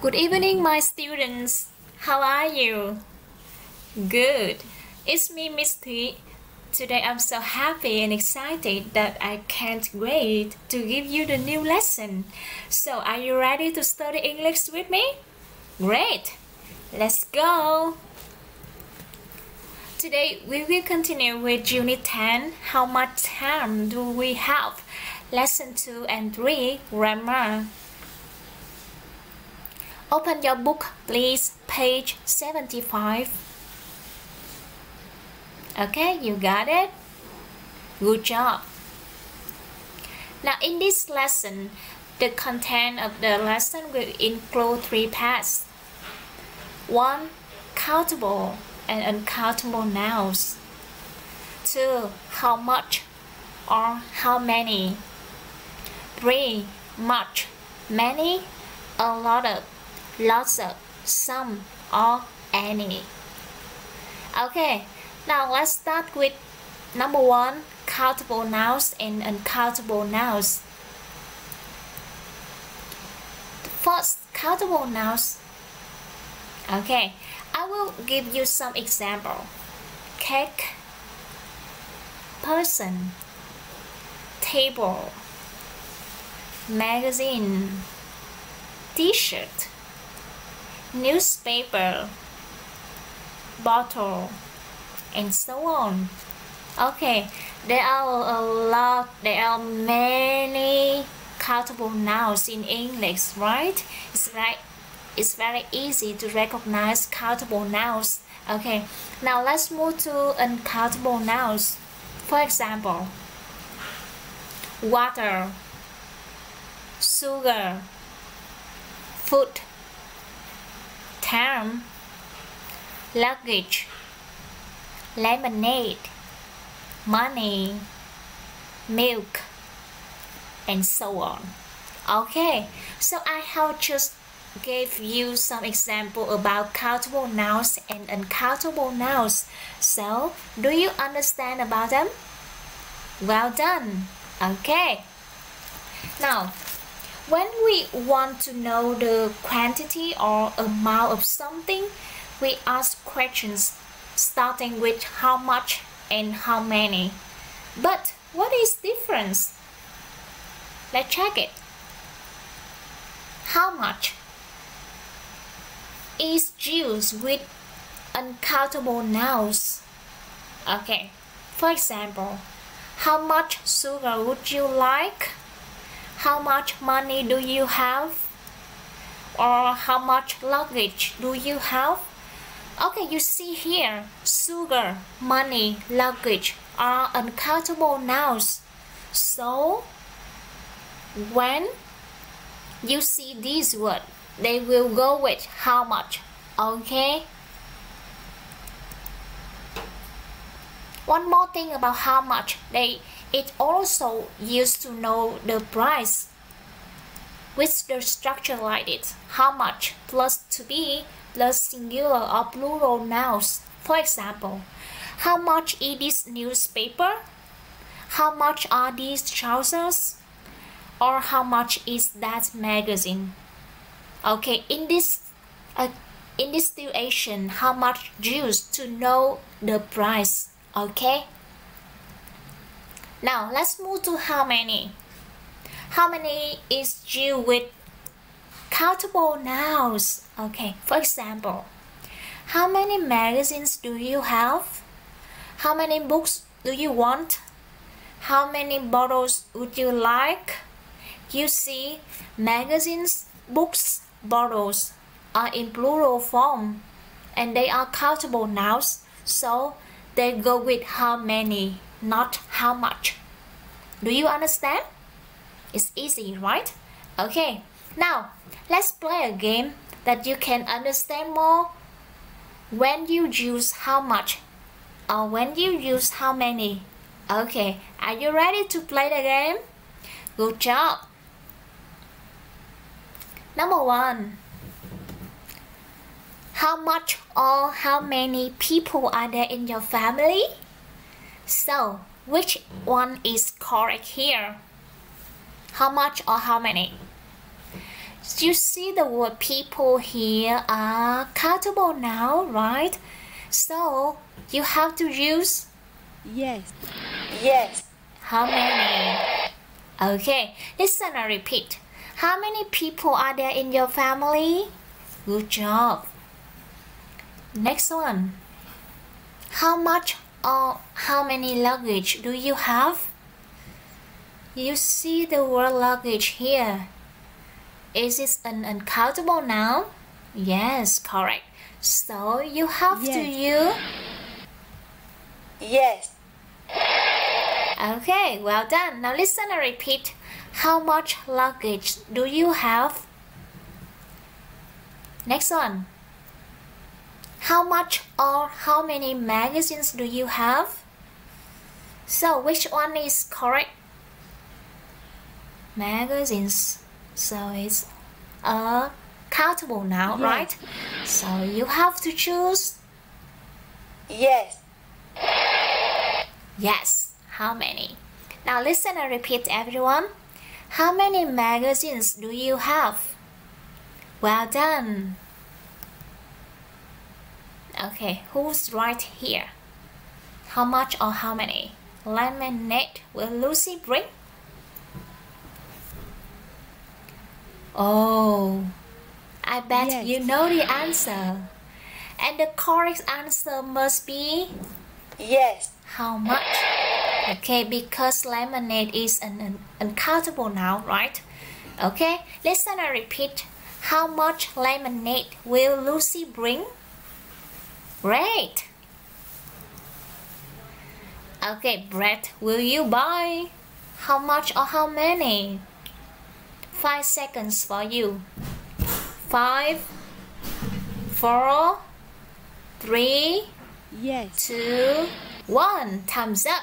Good evening, my students. How are you? Good. It's me, Miss. Today I'm so happy and excited that I can't wait to give you the new lesson. So, are you ready to study English with me? Great. Let's go. Today we will continue with Unit 10. How much time do we have? Lesson 2 and 3 Grammar. Open your book, please. Page 75. Okay, you got it? Good job. Now, in this lesson, the content of the lesson will include three parts. One, countable and uncountable nouns. Two, how much or how many. Three, much, many, a lot of lots of, some, or any. Okay, now let's start with number one, countable nouns and uncountable nouns. The first, countable nouns. Okay, I will give you some example. Cake, person, table, magazine, t-shirt, newspaper, bottle, and so on. Okay, there are a lot, there are many countable nouns in English, right? It's like it's very easy to recognize countable nouns. Okay, now let's move to uncountable nouns. For example, water, sugar, food, time, luggage, lemonade, money, milk, and so on. Okay, so I have just gave you some example about countable nouns and uncountable nouns. So, do you understand about them? Well done. Okay. Now, when we want to know the quantity or amount of something, we ask questions starting with how much and how many. But what is difference? Let's check it. How much is used with uncountable nouns? Okay, for example, how much sugar would you like? How much money do you have? Or how much luggage do you have? Okay, you see here, sugar, money, luggage are uncountable nouns. So, when you see these words, they will go with how much, okay? One more thing about how much, they it also used to know the price with the structure like this. How much plus to be plus singular or plural nouns. For example, how much is this newspaper? How much are these trousers? Or how much is that magazine? Okay, in this uh, in this situation, how much juice to know the price? Okay. Now let's move to how many. How many is due with countable nouns? Okay, for example, how many magazines do you have? How many books do you want? How many bottles would you like? You see, magazines, books, bottles are in plural form and they are countable nouns, so they go with how many, not how much. Do you understand? It's easy, right? Okay, now let's play a game that you can understand more when you use how much or when you use how many. Okay, are you ready to play the game? Good job. Number one. How much or how many people are there in your family? So, which one is correct here? How much or how many? you see the word people here are countable now, right? So you have to use Yes. Yes. how many? Okay, listen and repeat. How many people are there in your family? Good job. Next one. How much or how many luggage do you have? You see the word luggage here. Is it an uncountable noun? Yes, correct. So you have to use. Yes. Okay, well done. Now listen and repeat. How much luggage do you have? Next one. How much or how many magazines do you have? So which one is correct? Magazines. So it's a countable noun, Yes. right? So you have to choose Yes. Yes. How many? Now listen and repeat everyone. How many magazines do you have? Well done. Okay, who's right here? How much or how many? Lemonade will Lucy bring? Oh, I bet Yes. you know the answer. And the correct answer must be Yes. how much? Okay, because lemonade is an, an uncountable noun, right? Okay, listen and repeat. How much lemonade will Lucy bring? Great. Okay, Brett, will you buy? How much or how many? Five seconds for you. Five, four, three, Yes. two, one. Thumbs up.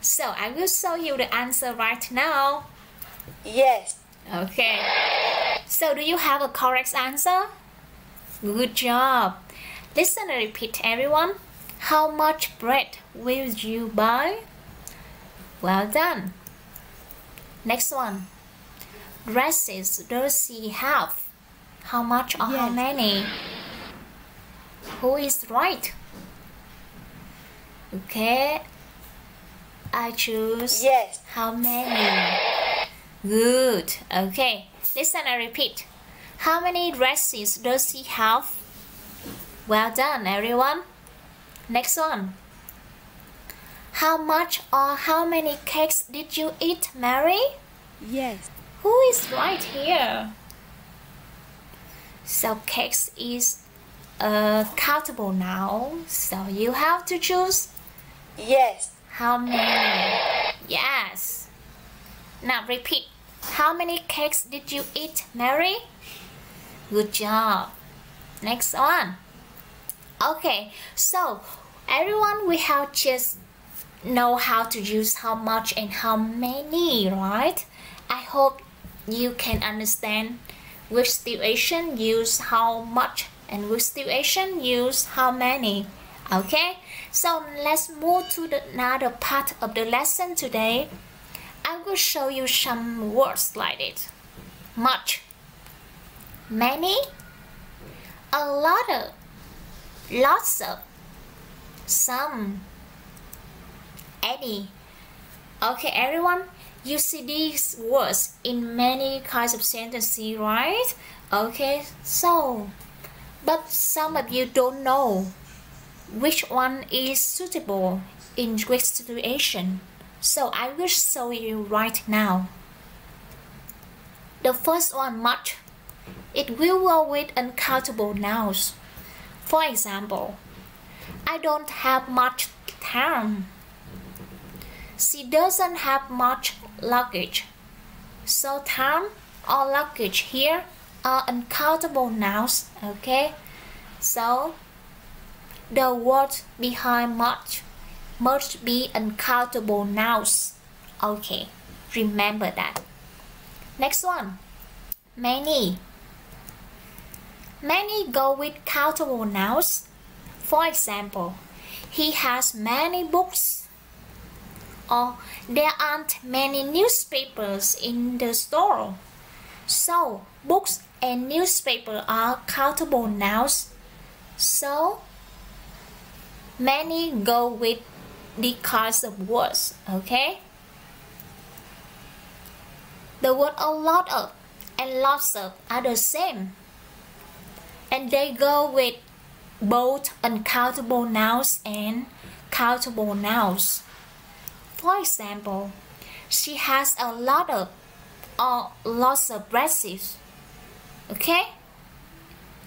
So I will show you the answer right now. Yes. Okay. So do you have a correct answer? Good job. Listen and repeat everyone. How much bread will you buy? Well done. Next one. Dresses does he have? How much or how many? Who is right? Okay. I choose Yes. how many? Good. Okay. Listen and repeat. How many dresses does he have? Well done, everyone. Next one. How much or how many cakes did you eat, Mary? Yes. Who is right here? So cakes is a countable noun, so you have to choose Yes. how many? Yes. Now repeat. How many cakes did you eat, Mary? Good job. Next one. Okay, so everyone we have just know how to use how much and how many, right? I hope you can understand which situation use how much and which situation use how many. Okay, so let's move to the another part of the lesson today. I will show you some words like it. Much, many, a lot of, lots of, some, any. Okay, everyone, you see these words in many kinds of sentences, right? Okay, so, but some of you don't know which one is suitable in which situation. So I will show you right now. The first one, much. It will go with uncountable nouns. For example, I don't have much time. She doesn't have much luggage. So time or luggage here are uncountable nouns, okay? So the word behind much must be uncountable nouns. Okay, remember that. Next one, many. Many go with countable nouns. For example, he has many books. Or there aren't many newspapers in the store. So, books and newspaper are countable nouns. So many go with the kinds of words, okay? The word a lot of and lots of are the same. And they go with both uncountable nouns and countable nouns. For example, she has a lot of or lots of breasts. Okay?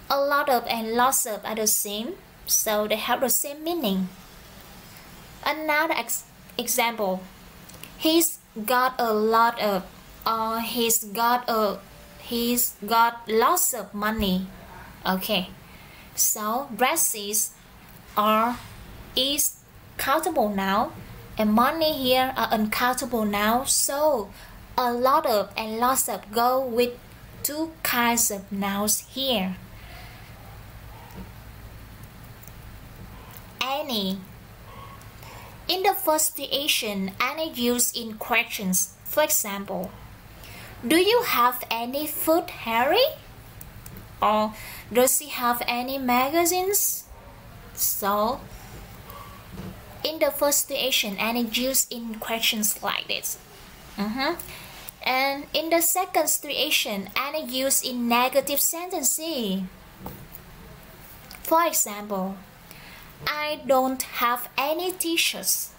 A lot of and lots of are the same, so they have the same meaning. Another ex example, he's got a lot of or he's got a he's got lots of money. Okay, so breasts are is countable now and money here are uncountable now. So a lot of and lots of go with two kinds of nouns here. Any. In the first situation any used in questions for example do you have any food harry? Or does he have any magazines so in the first situation it used in questions like this. Mm-hmm. And in the second situation, and it used in negative sentences. For example, I don't have any t-shirts.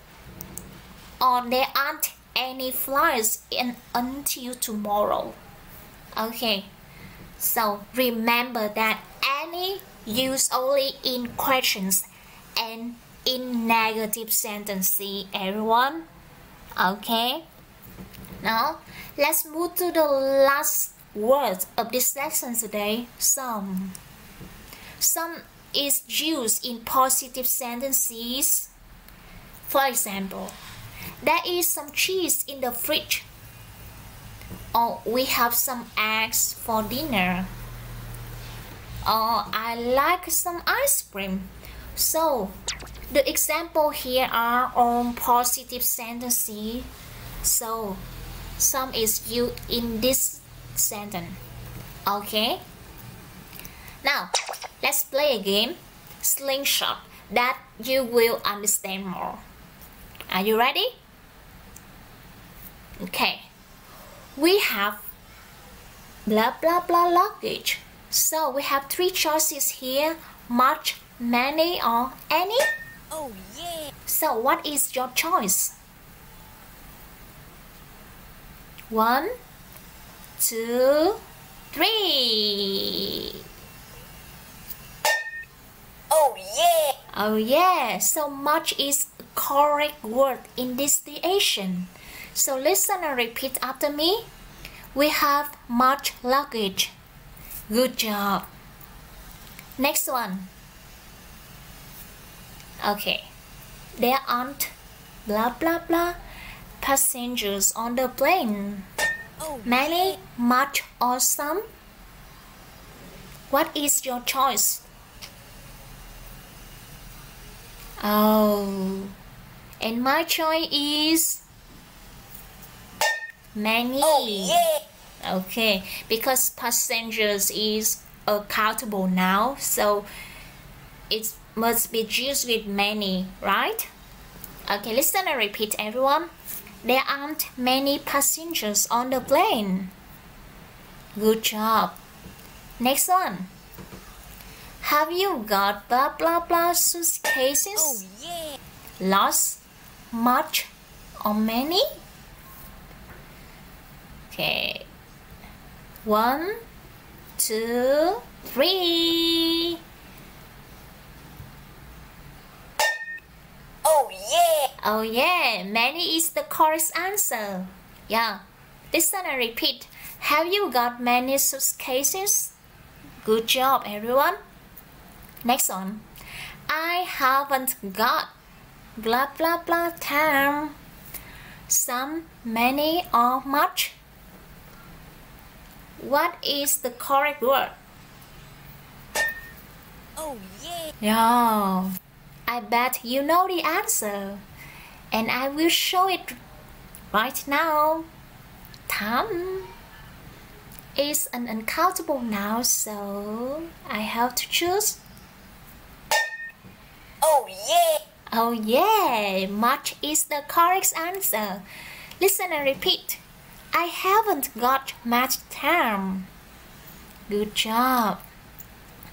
Or there aren't any flyers in until tomorrow. Okay, so remember that any used only in questions and in negative sentence see everyone. Okay? Now let's move to the last word of this lesson today. Some. Some is used in positive sentences. For example there is some cheese in the fridge or we have some eggs for dinner or I like some ice cream so the example here are on positive sentences. So some is used in this sentence. Okay. Now let's play a game, slingshot, that you will understand more. Are you ready? Okay. We have blah blah blah luggage. So we have three choices here, much, many or any. Oh yeah. So what is your choice? One, two, three. Oh yeah. Oh yeah, so much is correct word in this situation. So listen and repeat after me. We have much luggage. Good job. Next one. Okay. There aren't blah blah blah passengers on the plane. Oh Many, much, or some? What is your choice? Oh, and my choice is many. Oh yeah. Okay, because passengers is a countable noun, so it must be used with many, right? Okay, listen and repeat, everyone. There aren't many passengers on the plane. Good job. Next one. Have you got blah blah blah suitcases? Oh yeah. Lots, much, or many? Okay. One, two, three. Oh yeah. Oh yeah, many is the correct answer. Yeah. Listen and repeat. Have you got many suitcases? Good job, everyone. Next one. I haven't got blah blah blah time. Some, many, or much. What is the correct word? Oh yeah. Yeah. I bet you know the answer. And I will show it right now. Time is an uncountable noun, so I have to choose. Oh yeah. Oh yeah, much is the correct answer. Listen and repeat. I haven't got much time. Good job.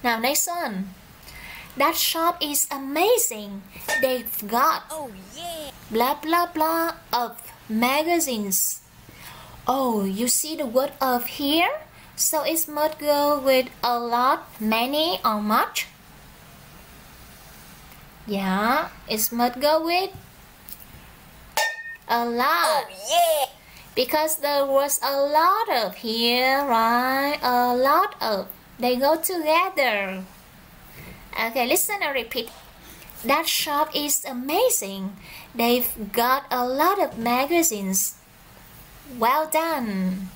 Now next one. That shop is amazing. They've got Oh yeah. blah blah blah of magazines. Oh, you see the word of here? So it must go with a lot, many, or much? Yeah, it must go with a lot. Oh yeah. Because there was a lot of here, right? A lot of. They go together. Okay, listen and repeat. That shop is amazing. They've got a lot of magazines. Well done.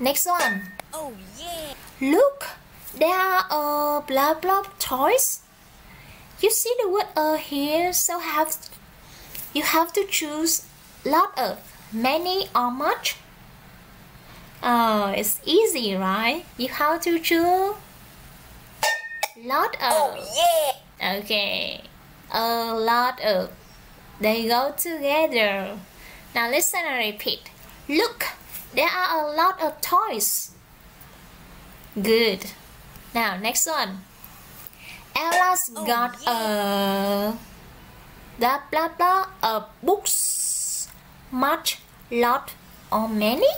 Next one. Oh yeah. Look, there are uh, blah blah toys. You see the word uh here, so have you have to choose lot of, many or much. Oh, it's easy, right? You have to choose lot of. Oh yeah. Okay, a lot of. They go together. Now listen and repeat. Look, there are a lot of toys. Good. Now next one. Ella's Oh, got a blah blah blah of books. Much, lot, or many?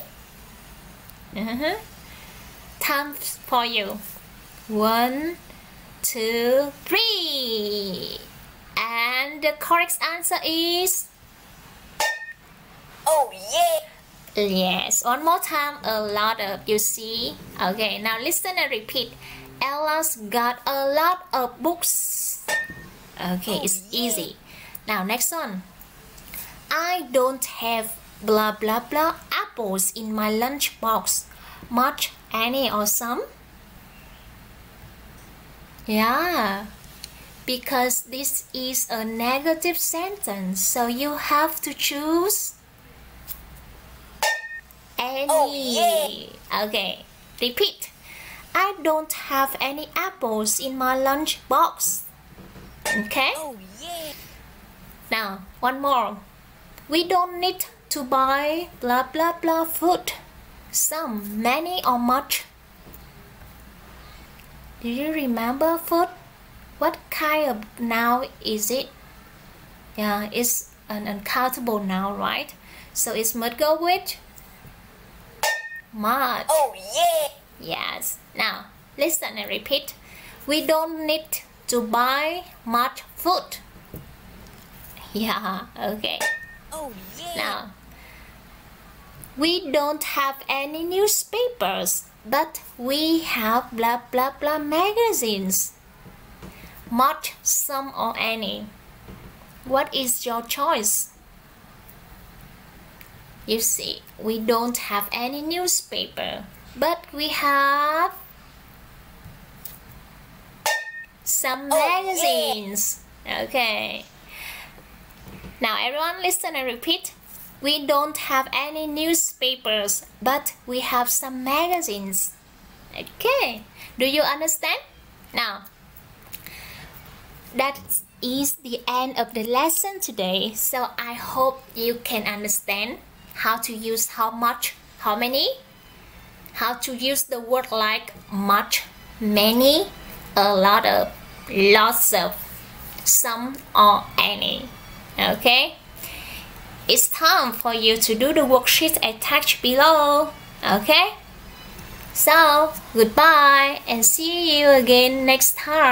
Uh-huh. Time for you. One, two, three. And the correct answer is Oh yeah. yes. One more time, a lot of. You see? Okay, now listen and repeat. Ella's got a lot of books. Okay, Oh, it's yeah. easy. Now, next one. I don't have blah blah blah apples in my lunchbox. Much, any, or some? Yeah, because this is a negative sentence, so you have to choose any. Oh, yeah. Okay, repeat. I don't have any apples in my lunch box. Okay? Oh yeah. Now, one more. We don't need to buy blah blah blah food. Some, many, or much. Do you remember food? What kind of noun is it? Yeah, it's an uncountable noun, right? So it must go with much. Oh yeah. Yes. Now, listen and repeat. We don't need to buy much food. Yeah, okay. Oh yeah. Now, we don't have any newspapers, but we have blah blah blah magazines. Much, some, or any. What is your choice? You see, we don't have any newspaper, but we have some Oh, magazines. Okay. Now, everyone, listen and repeat. We don't have any newspapers, but we have some magazines. Okay. Do you understand? Now, that is the end of the lesson today. So I hope you can understand how to use how much, how many, how to use the word like much, many, a lot of, lots of, some or any. Okay? It's time for you to do the worksheet attached below. Okay? So, goodbye and see you again next time.